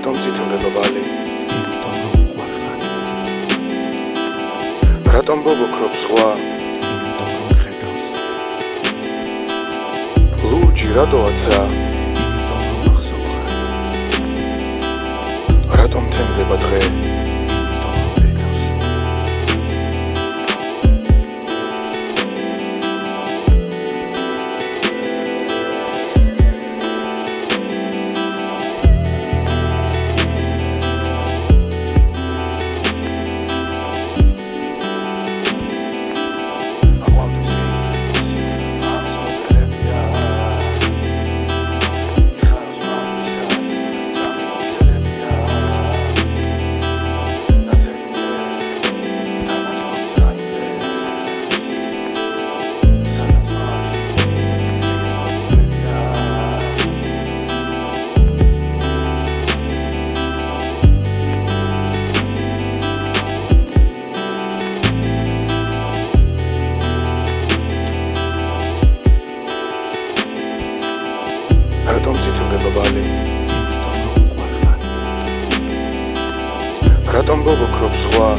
რატომ წითლდება ბალი? იმიტომ რომ უყვარ ხარ. რატომ ბობოქრობს ზღვა? იმიტომ რომ ხედავს. ლურჯი რატოაცა? იმიტომ რომ ახსოვ ხარ. რატომ თენდება დღე? რატომ ციტლდება ბალი? იმიტომ რომ უყვარხარ. რატომ ბობოქრობ ზღვა?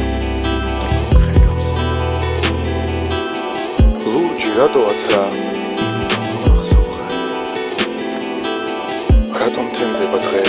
იმიტომ რომ ხედავს ლურჯი რატოაცა იმიტომ რომ ახსოვხარ რატომ თენდება დღე